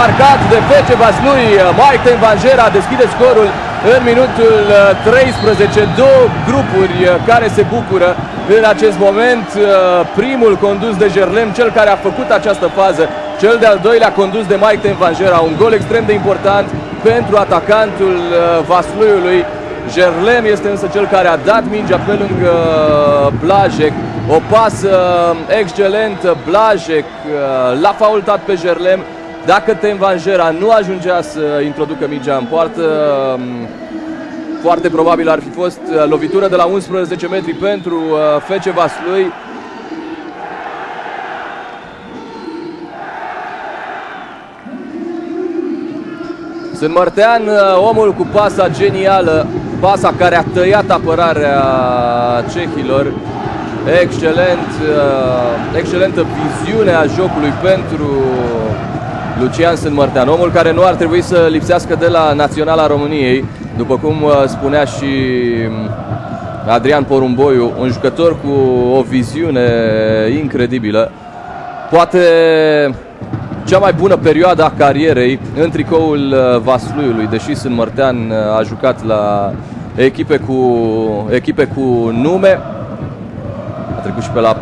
marcat de Fece Vaslui. Mike Vanjera deschide scorul în minutul 13. Două grupuri care se bucură în acest moment. Primul condus de Jerlem, cel care a făcut această fază. Cel de-al doilea condus de Mike Vanjera. Un gol extrem de important pentru atacantul Vasluiului. Jerlem este însă cel care a dat mingea pe lângă Blajec. O pasă excelentă, Blajec l-a faultat pe Jerlem. Dacă Temvanjera nu ajungea să introducă mingea în poartă, foarte probabil ar fi fost lovitură de la 11 metri pentru Fece Vaslui. Sunt Mărtean, omul cu pasa genială, pasa care a tăiat apărarea cehilor. Excelent, excelentă viziune a jocului pentru Lucian Sânmărtean, omul care nu ar trebui să lipsească de la Naționala României, după cum spunea și Adrian Porumboiu, un jucător cu o viziune incredibilă. Poate cea mai bună perioadă a carierei în tricoul Vasluiului, deși Sânmărtean a jucat la echipe cu, echipe cu nume, a trecut și pe la